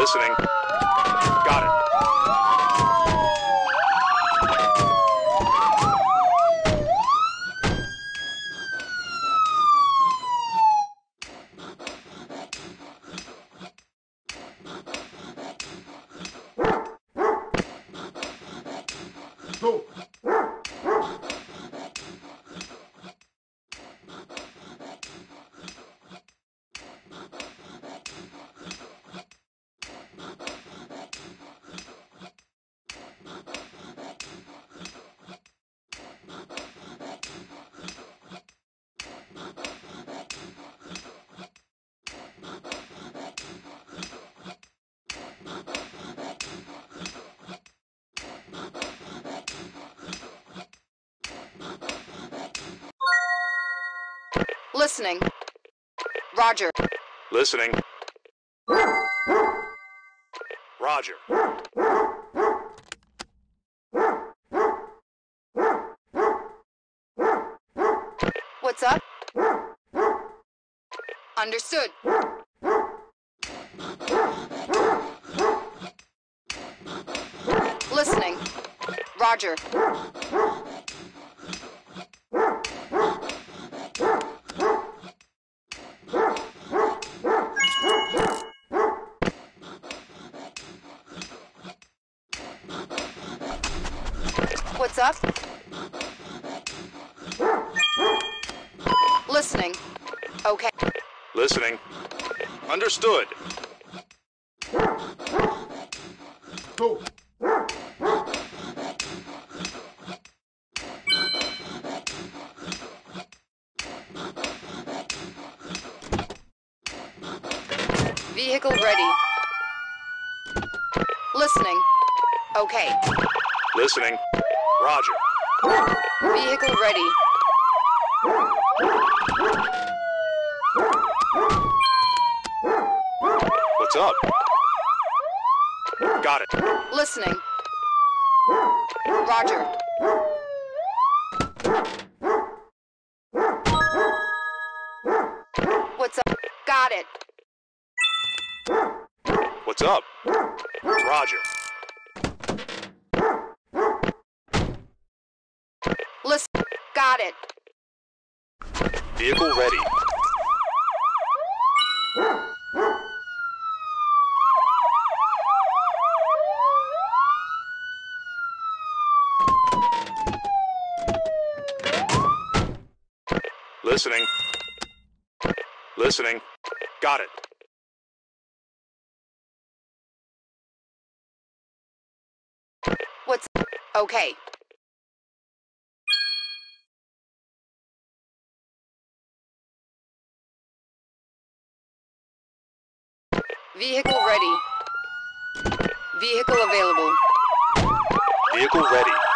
Listening. Got it. Go. Listening. Roger. Listening. Roger. What's up? Understood. Listening. Roger. What's up? Listening. Okay. Listening. Understood. Go. Vehicle ready. Listening. Okay. Listening. Roger. Vehicle ready. What's up? Got it. Listening. Roger. What's up? Got it. What's up? Roger. Got it. Vehicle ready. Listening. Listening. Got it. What's okay? Vehicle ready. Vehicle available. Vehicle ready.